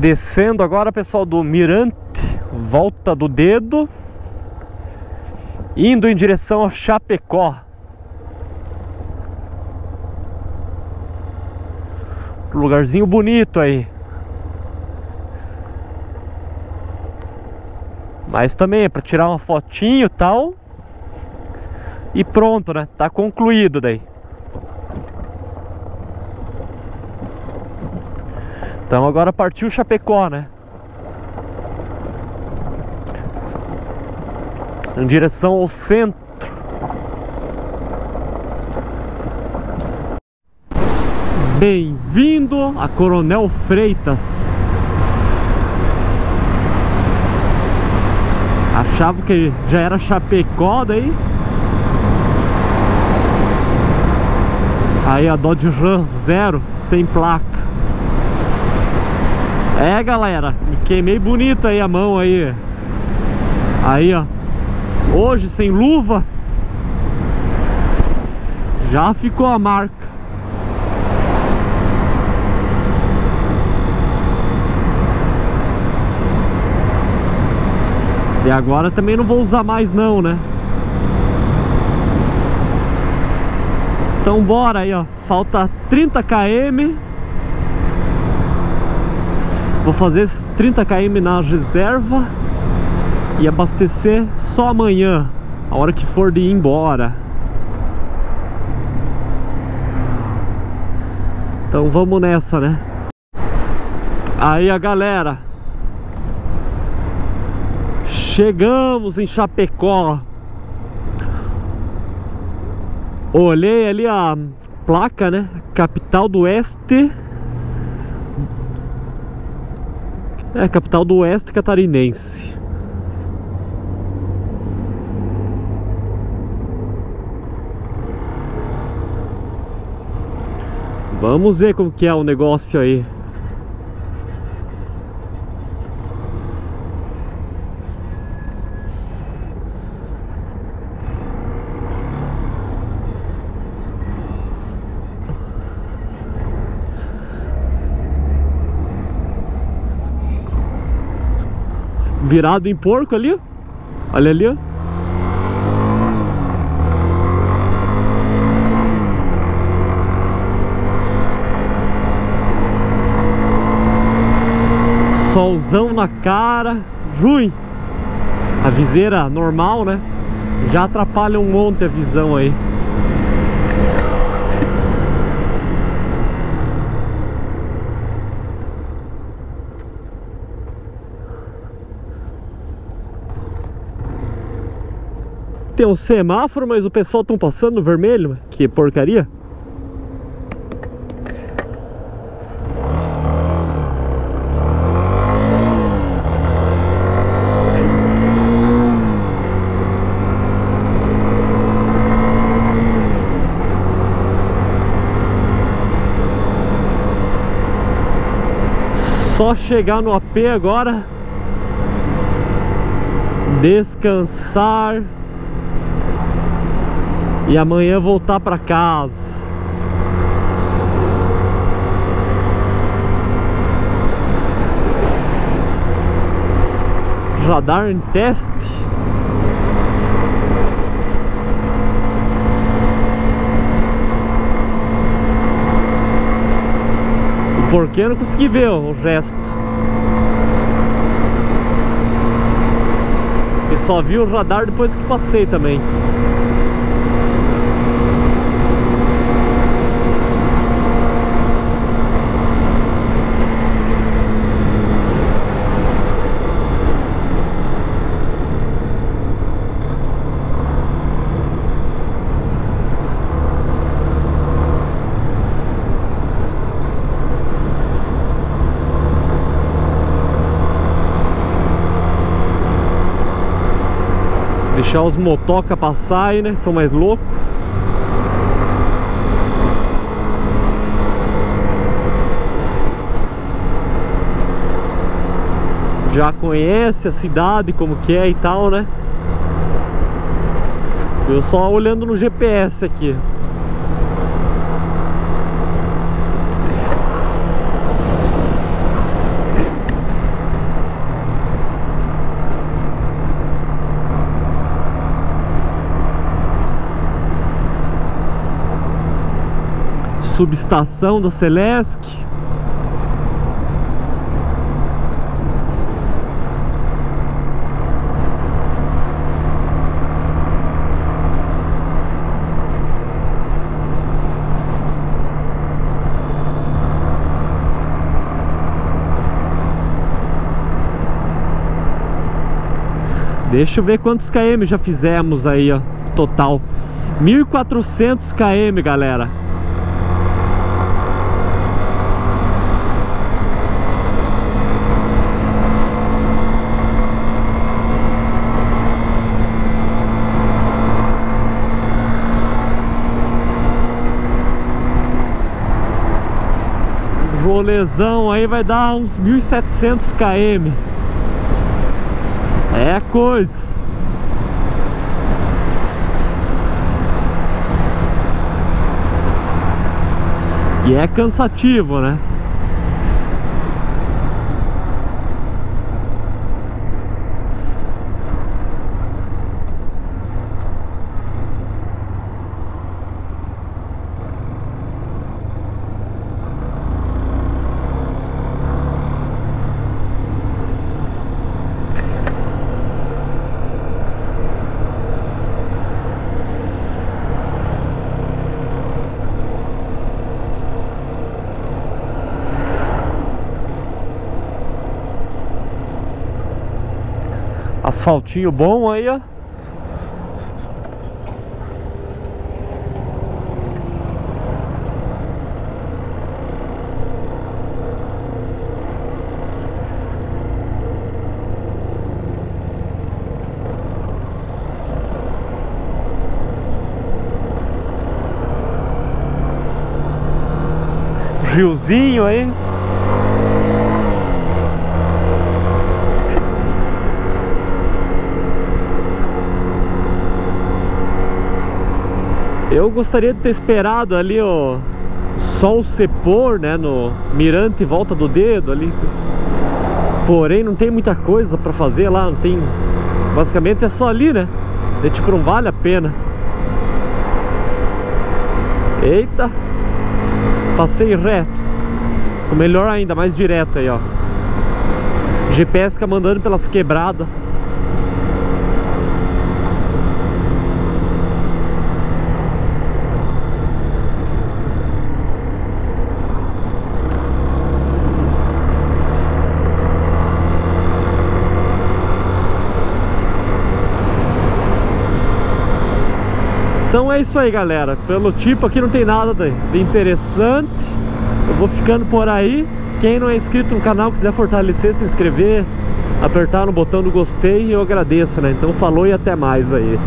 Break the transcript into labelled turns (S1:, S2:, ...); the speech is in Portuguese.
S1: Descendo agora, pessoal, do Mirante, volta do dedo, indo em direção a Chapecó. Lugarzinho bonito aí. Mas também é para tirar uma fotinho e tal. E pronto, né? Tá concluído daí. Então agora partiu Chapecó, né? Em direção ao centro. Bem-vindo a Coronel Freitas. Achava que já era Chapecó daí. Aí a Dodge Ram zero, sem placa. É, galera, me queimei bonito aí a mão aí. Aí, ó. Hoje sem luva. Já ficou a marca. E agora também não vou usar mais não, né? Então bora aí, ó. Falta 30 km. Vou fazer esses 30 km na reserva e abastecer só amanhã, a hora que for de ir embora. Então vamos nessa, né? Aí a galera Chegamos em Chapecó Olhei ali a placa, né? Capital do Oeste É, capital do Oeste Catarinense. Vamos ver como que é o negócio aí virado em porco ali. Olha ali, ó. Solzão na cara, ruim. A viseira normal, né? Já atrapalha um monte a visão aí. Tem um semáforo, mas o pessoal estão passando no vermelho. Que porcaria. Só chegar no AP agora Descansar e amanhã voltar para casa. Radar em teste. O porquê eu não consegui ver o resto. E só vi o radar depois que passei também. Deixar os motoca aí, né? São mais loucos. Já conhece a cidade, como que é e tal, né? Eu só olhando no GPS aqui. Subestação da Celesc. Deixa eu ver quantos km já fizemos aí, ó, total. 1400 km, galera. Rolezão aí vai dar uns 1700 km. É coisa. E é cansativo, né? Asfaltinho bom aí, ó. Riozinho aí. Eu gostaria de ter esperado ali o sol se pôr, né, no mirante volta do dedo ali. Porém, não tem muita coisa pra fazer lá, não tem... Basicamente é só ali, né? E, tipo, não vale a pena. Eita! Passei reto. Ficou melhor ainda, mais direto aí, ó. GPS fica mandando pelas quebradas. Então é isso aí, galera. Pelo tipo aqui não tem nada de interessante. Eu vou ficando por aí. Quem não é inscrito no canal, quiser fortalecer, se inscrever, apertar no botão do gostei, eu agradeço, né? Então falou e até mais aí.